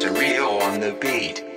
To Rio on the beat.